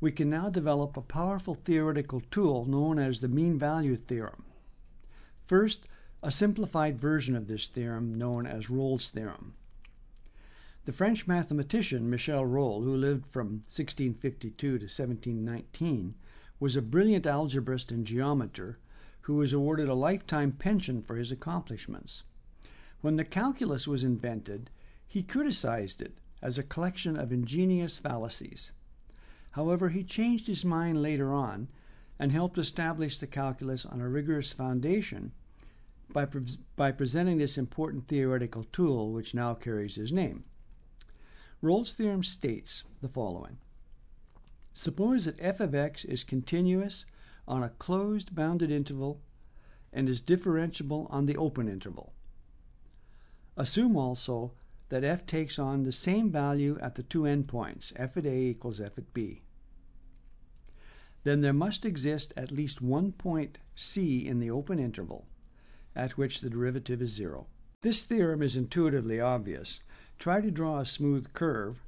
we can now develop a powerful theoretical tool known as the mean value theorem. First, a simplified version of this theorem known as Rolle's theorem. The French mathematician Michel Rolle, who lived from 1652 to 1719, was a brilliant algebraist and geometer who was awarded a lifetime pension for his accomplishments. When the calculus was invented, he criticized it as a collection of ingenious fallacies. However, he changed his mind later on and helped establish the calculus on a rigorous foundation by, pre- by presenting this important theoretical tool which now carries his name. Rolle's theorem states the following Suppose that f of x is continuous on a closed bounded interval and is differentiable on the open interval. Assume also that f takes on the same value at the two endpoints, f at a equals f at b. Then there must exist at least one point c in the open interval at which the derivative is zero. This theorem is intuitively obvious. Try to draw a smooth curve,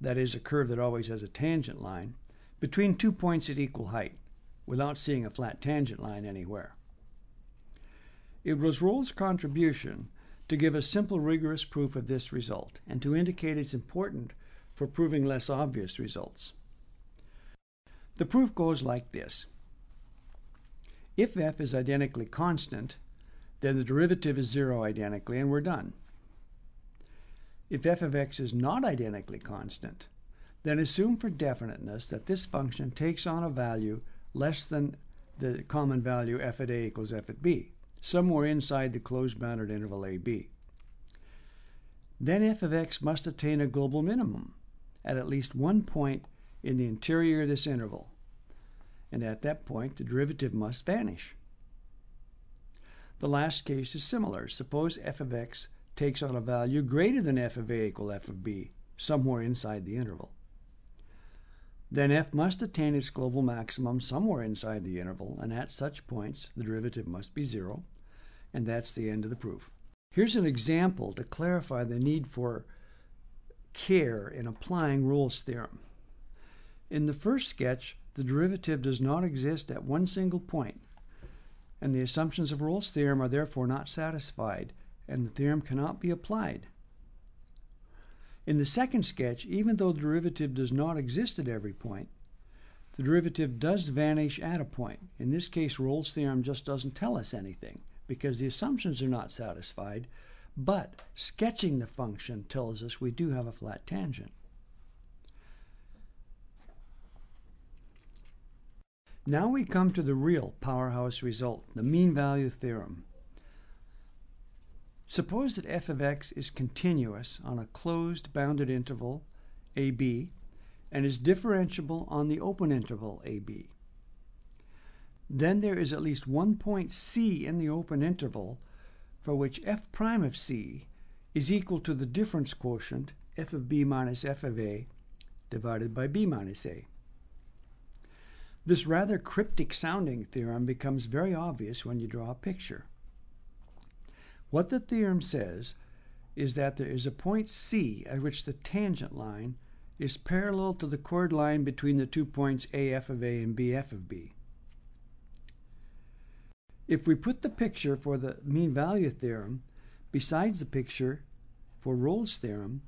that is, a curve that always has a tangent line, between two points at equal height, without seeing a flat tangent line anywhere. It was Rolle's contribution to give a simple, rigorous proof of this result and to indicate it's important for proving less obvious results. The proof goes like this. If f is identically constant, then the derivative is zero identically, and we're done. If f of x is not identically constant, then assume for definiteness that this function takes on a value less than the common value f at a equals f at b, somewhere inside the closed bounded interval ab. Then f of x must attain a global minimum at at least one point in the interior of this interval, and at that point the derivative must vanish. The last case is similar. Suppose f of x takes on a value greater than f of a equal f of b, somewhere inside the interval. Then f must attain its global maximum somewhere inside the interval, and at such points the derivative must be zero, and that's the end of the proof. Here's an example to clarify the need for care in applying Rolle's theorem. In the first sketch, the derivative does not exist at one single point, and the assumptions of Rolle's theorem are therefore not satisfied, and the theorem cannot be applied. In the second sketch, even though the derivative does not exist at every point, the derivative does vanish at a point. In this case, Rolle's theorem just doesn't tell us anything because the assumptions are not satisfied, but sketching the function tells us we do have a flat tangent. Now we come to the real powerhouse result, the mean value theorem. Suppose that f of x is continuous on a closed bounded interval ab and is differentiable on the open interval ab. Then there is at least one point c in the open interval for which f prime of c is equal to the difference quotient f of b minus f of a divided by b minus a. This rather cryptic sounding theorem becomes very obvious when you draw a picture. What the theorem says is that there is a point C at which the tangent line is parallel to the chord line between the two points AF of A and BF of B. If we put the picture for the mean value theorem besides the picture for Rolle's theorem,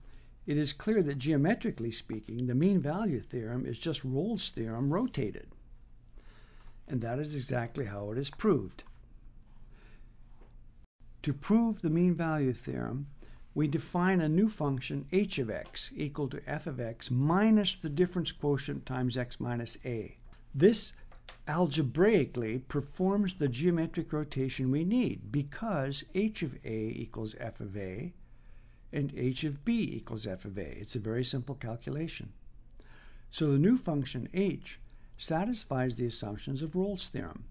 it is clear that geometrically speaking, the mean value theorem is just Rolle's theorem rotated and that is exactly how it is proved. To prove the mean value theorem, we define a new function h of x equal to f of x minus the difference quotient times x minus a. This algebraically performs the geometric rotation we need because h of a equals f of a and h of b equals f of a. It's a very simple calculation. So the new function h satisfies the assumptions of Rolle's theorem,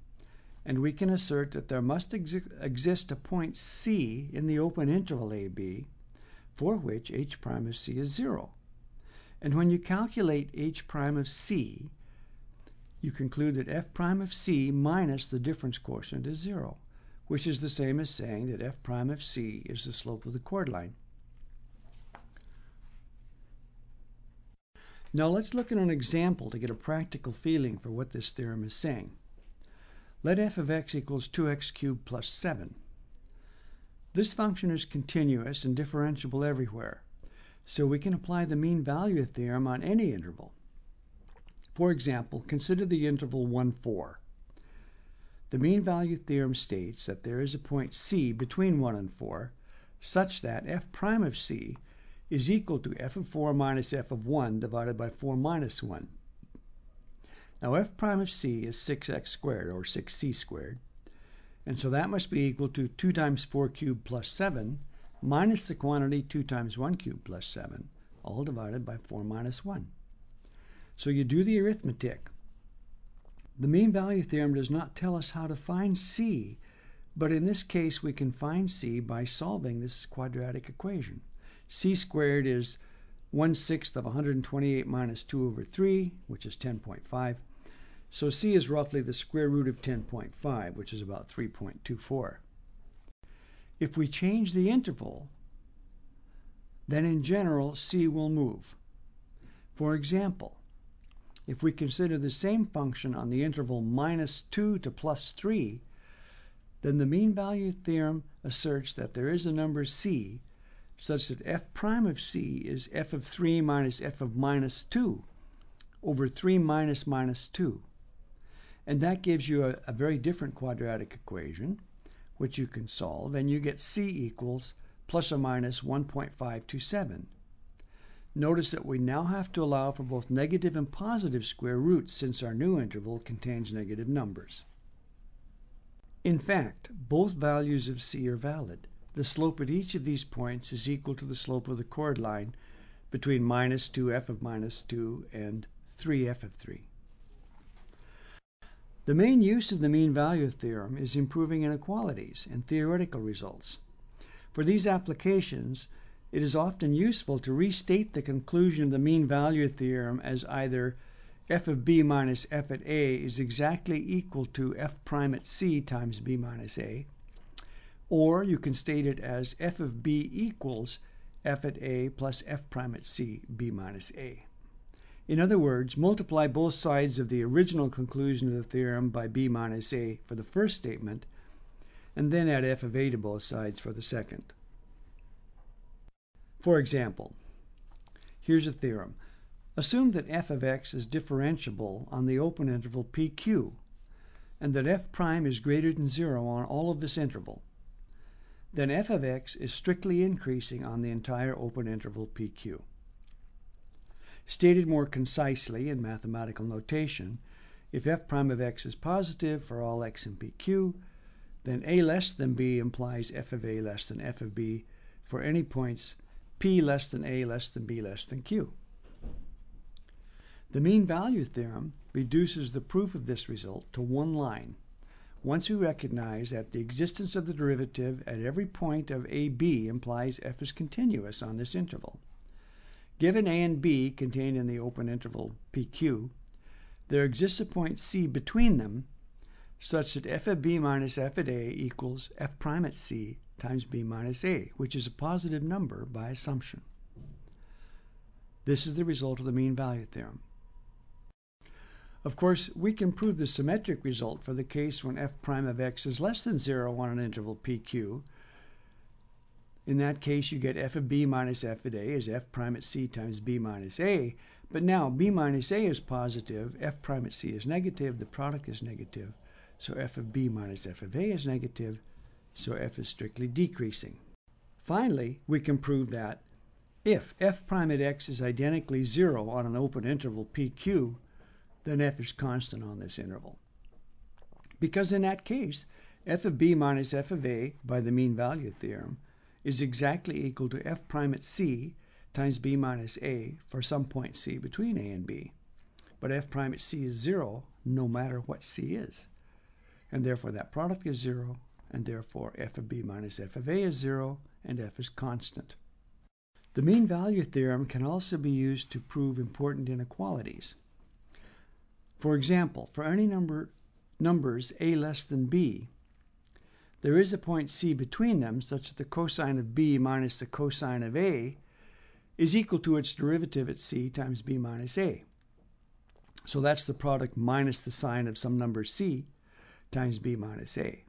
and we can assert that there must ex exist a point C in the open interval AB for which h prime of c is 0. And when you calculate h prime of c, you conclude that f prime of c minus the difference quotient is 0, which is the same as saying that f prime of c is the slope of the chord line. Now let's look at an example to get a practical feeling for what this theorem is saying. Let f of x equals 2x cubed plus 7. This function is continuous and differentiable everywhere, so we can apply the mean value theorem on any interval. For example, consider the interval 1, 4. The mean value theorem states that there is a point c between 1 and 4 such that f prime of c is equal to f of 4 minus f of 1 divided by 4 minus 1. Now f prime of c is 6x squared, or 6c squared, and so that must be equal to 2 times 4 cubed plus 7 minus the quantity 2 times 1 cubed plus 7, all divided by 4 minus 1. So you do the arithmetic. The mean value theorem does not tell us how to find c, but in this case we can find c by solving this quadratic equation. c squared is 1 sixth of 128 minus 2 over 3, which is 10.5. So c is roughly the square root of 10.5, which is about 3.24. If we change the interval, then in general c will move. For example, if we consider the same function on the interval minus 2 to plus 3, then the mean value theorem asserts that there is a number c such that f prime of c is f of 3 minus f of minus 2 over 3 minus minus 2. And that gives you a, a very different quadratic equation, which you can solve, and you get c equals plus or minus 1.527. Notice that we now have to allow for both negative and positive square roots since our new interval contains negative numbers. In fact, both values of c are valid. The slope at each of these points is equal to the slope of the chord line between minus 2f of minus 2 and 3f of 3. The main use of the mean value theorem is improving inequalities and theoretical results. For these applications, it is often useful to restate the conclusion of the mean value theorem as either f of b minus f at a is exactly equal to f prime at c times b minus a, or you can state it as f of b equals f at a plus f prime at c b minus a. In other words, multiply both sides of the original conclusion of the theorem by b minus a for the first statement, and then add f of a to both sides for the second. For example, here's a theorem. Assume that f of x is differentiable on the open interval pq, and that f prime is greater than 0 on all of this interval. Then f of x is strictly increasing on the entire open interval pq. Stated more concisely in mathematical notation, if f prime of x is positive for all x in pq, then a less than b implies f of a less than f of b for any points p less than a less than b less than q. The mean value theorem reduces the proof of this result to one line once we recognize that the existence of the derivative at every point of ab implies f is continuous on this interval. Given a and b contained in the open interval pq, there exists a point c between them such that f of b minus f at a equals f prime at c times b minus a, which is a positive number by assumption. This is the result of the mean value theorem. Of course, we can prove the symmetric result for the case when f prime of x is less than 0 on an interval pq, in that case, you get f of b minus f at a is f prime at c times b minus a. But now b minus a is positive, f prime at c is negative, the product is negative. So f of b minus f of a is negative, so f is strictly decreasing. Finally, we can prove that if f prime at x is identically 0 on an open interval pq, then f is constant on this interval. Because in that case, f of b minus f of a, by the mean value theorem, is exactly equal to f prime at c times b minus a for some point c between a and b. But f prime at c is 0 no matter what c is. And therefore that product is 0, and therefore f of b minus f of a is 0, and f is constant. The mean value theorem can also be used to prove important inequalities. For example, for any number numbers a less than b, there is a point c between them such that the cosine of b minus the cosine of a is equal to its derivative at c times b minus a. So that's the product minus the sine of some number c times b minus a.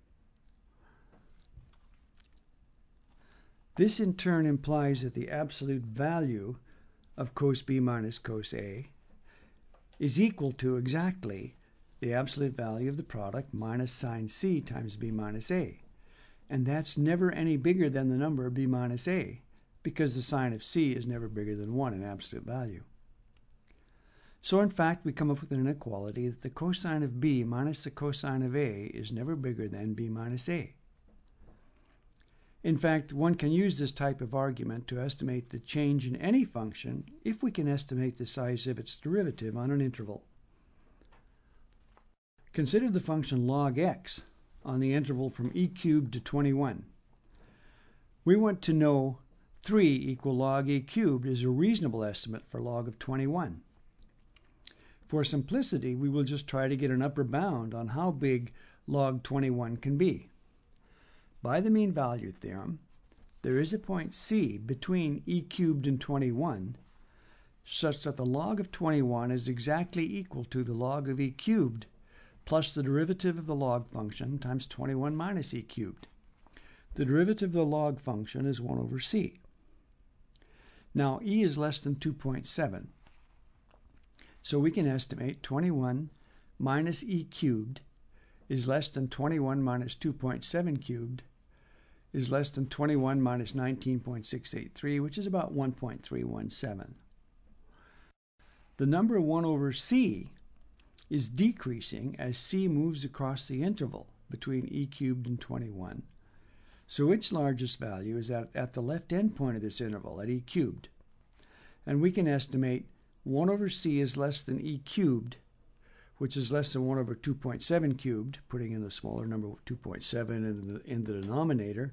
This in turn implies that the absolute value of cos b minus cos a is equal to exactly the absolute value of the product minus sine c times b minus a. And that's never any bigger than the number b minus a, because the sine of c is never bigger than 1 in absolute value. So in fact, we come up with an inequality that the cosine of b minus the cosine of a is never bigger than b minus a. In fact, one can use this type of argument to estimate the change in any function if we can estimate the size of its derivative on an interval. Consider the function log x on the interval from e cubed to 21. We want to know 3 equal log e cubed is a reasonable estimate for log of 21. For simplicity, we will just try to get an upper bound on how big log 21 can be. By the mean value theorem, there is a point C between e cubed and 21 such that the log of 21 is exactly equal to the log of e cubed plus the derivative of the log function times 21 minus e cubed. The derivative of the log function is 1 over c. Now e is less than 2.7, so we can estimate 21 minus e cubed is less than 21 minus 2.7 cubed is less than 21 minus 19.683, which is about 1.317. The number 1 over c is decreasing as c moves across the interval between e cubed and 21. So its largest value is at, at the left end point of this interval, at e cubed. And we can estimate 1 over c is less than e cubed, which is less than 1 over 2.7 cubed, putting in the smaller number 2.7 in the, in the denominator,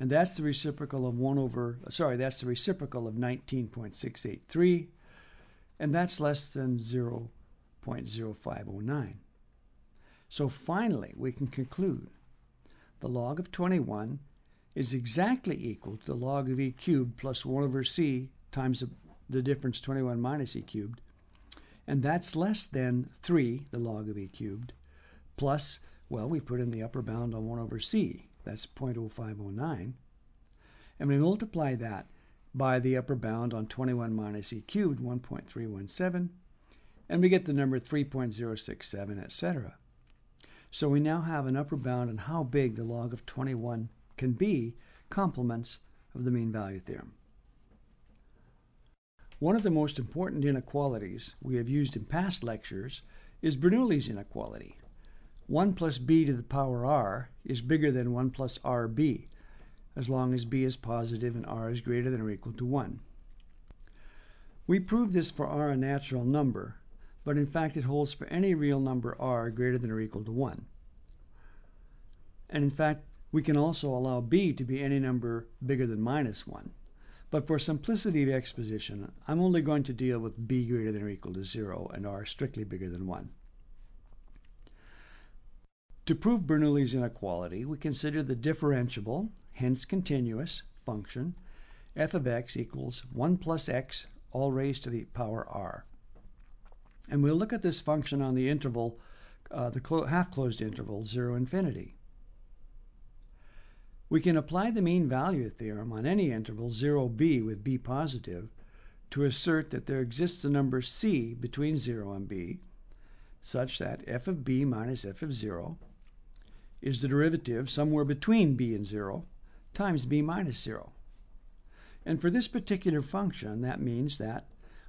and that's the reciprocal of 1 over, sorry, that's the reciprocal of 19.683, and that's less than 0.0509. So finally, we can conclude the log of 21 is exactly equal to the log of e cubed plus 1 over c times the difference 21 minus e cubed, and that's less than 3, the log of e cubed, plus, well, we put in the upper bound on 1 over c, that's 0.0509. And we multiply that by the upper bound on 21 minus e cubed, 1.317, and we get the number 3.067, etc. So we now have an upper bound on how big the log of 21 can be, compliments of the mean value theorem. One of the most important inequalities we have used in past lectures is Bernoulli's inequality. 1 plus b to the power r is bigger than 1 plus rb, as long as b is positive and r is greater than or equal to 1. We proved this for r a natural number, but in fact it holds for any real number r greater than or equal to 1. And in fact, we can also allow b to be any number bigger than minus 1. But for simplicity of exposition, I'm only going to deal with b greater than or equal to 0 and r strictly bigger than 1. To prove Bernoulli's inequality, we consider the differentiable, hence continuous, function f of x equals 1 plus x all raised to the power r. And we'll look at this function on the interval, uh, the clo half-closed interval, 0 infinity. We can apply the mean value theorem on any interval 0b with b positive to assert that there exists a number c between 0 and b such that f of b minus f of 0 is the derivative somewhere between b and 0 times b minus 0. And for this particular function, that means that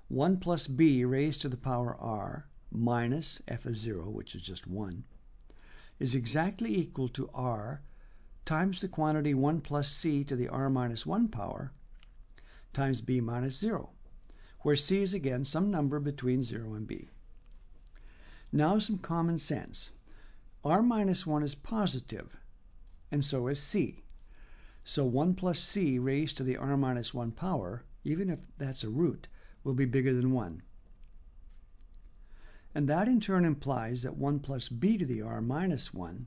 1 plus b raised to the power r minus f of 0, which is just 1, is exactly equal to r times the quantity 1 plus c to the r minus 1 power times b minus 0, where c is again some number between 0 and b. Now some common sense r minus 1 is positive, and so is c. So 1 plus c raised to the r minus 1 power, even if that's a root, will be bigger than 1. And that in turn implies that 1 plus b to the r minus 1,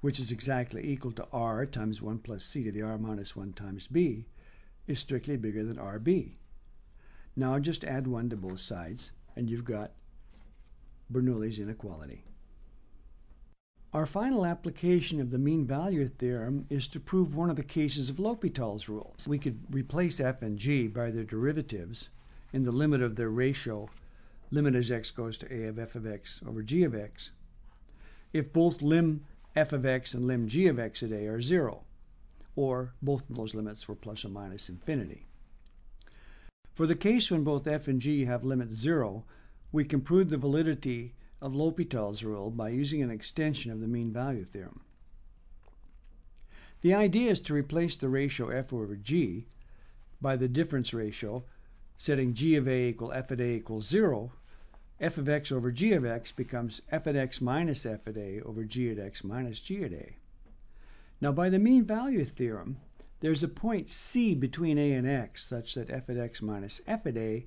which is exactly equal to r times 1 plus c to the r minus 1 times b, is strictly bigger than RB. Now just add 1 to both sides, and you've got Bernoulli's inequality. Our final application of the mean value theorem is to prove one of the cases of L'Hopital's rule. We could replace f and g by their derivatives in the limit of their ratio, limit as x goes to a of f of x over g of x, if both lim f of x and lim g of x at a are 0, or both of those limits were plus or minus infinity. For the case when both f and g have limit 0, we can prove the validity of L'Hopital's rule by using an extension of the mean value theorem. The idea is to replace the ratio f over g by the difference ratio, setting g of a equal f at a equals 0, f of x over g of x becomes f at x minus f at a over g at x minus g at a. Now by the mean value theorem, there's a point c between a and x such that f at x minus f at a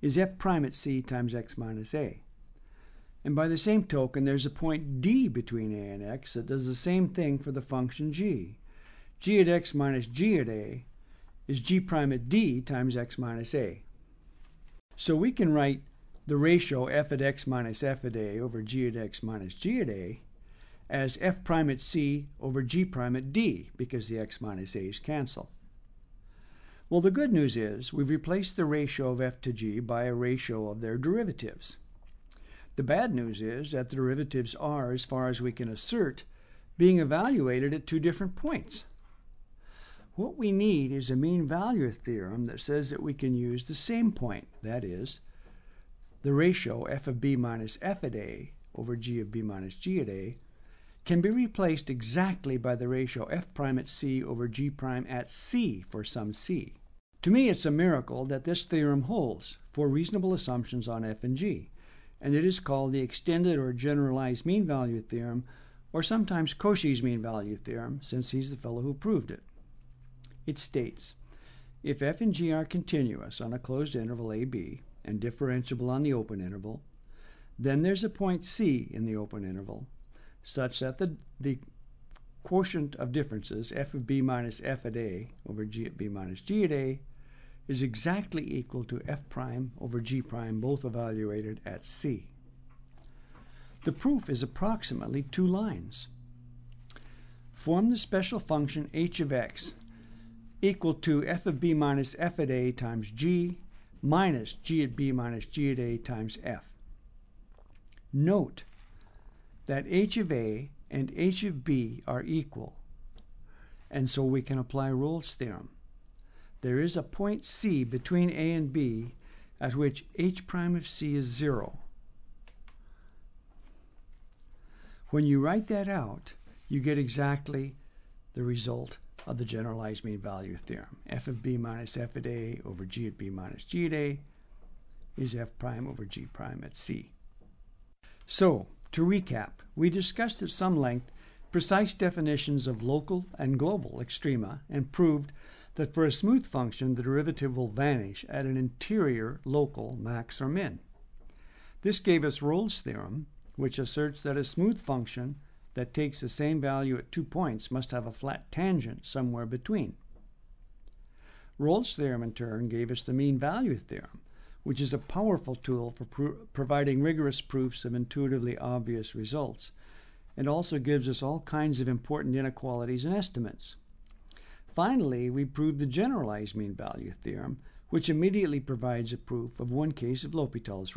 is f prime at c times x minus a. And by the same token, there's a point D between A and X that does the same thing for the function G. G at X minus G at A is G prime at D times X minus A. So we can write the ratio f at x minus f at a over g at x minus g at a as f prime at c over g prime at d because the x minus a's cancel. Well, the good news is we've replaced the ratio of f to g by a ratio of their derivatives. The bad news is that the derivatives are, as far as we can assert, being evaluated at two different points. What we need is a mean value theorem that says that we can use the same point, that is, the ratio f of b minus f at a over g of b minus g at a can be replaced exactly by the ratio f prime at c over g prime at c for some c. To me, it's a miracle that this theorem holds for reasonable assumptions on f and g and it is called the extended or generalized mean value theorem, or sometimes Cauchy's mean value theorem, since he's the fellow who proved it. It states, if f and g are continuous on a closed interval ab and differentiable on the open interval, then there's a point c in the open interval, such that the, the quotient of differences, f of b minus f at a over g at b minus g at a, is exactly equal to f prime over g prime, both evaluated at c. The proof is approximately two lines. Form the special function h of x equal to f of b minus f at a times g minus g at b minus g at a times f. Note that h of a and h of b are equal, and so we can apply Rolle's theorem there is a point C between A and B at which h prime of C is 0. When you write that out, you get exactly the result of the generalized mean value theorem. f of b minus f at a over g at b minus g at a is f prime over g prime at c. So, to recap, we discussed at some length precise definitions of local and global extrema and proved that for a smooth function, the derivative will vanish at an interior local max or min. This gave us Rolle's theorem, which asserts that a smooth function that takes the same value at two points must have a flat tangent somewhere between. Rolle's theorem, in turn, gave us the mean value theorem, which is a powerful tool for pro providing rigorous proofs of intuitively obvious results, and also gives us all kinds of important inequalities and estimates. Finally, we proved the generalized mean value theorem, which immediately provides a proof of one case of L'Hopital's rule.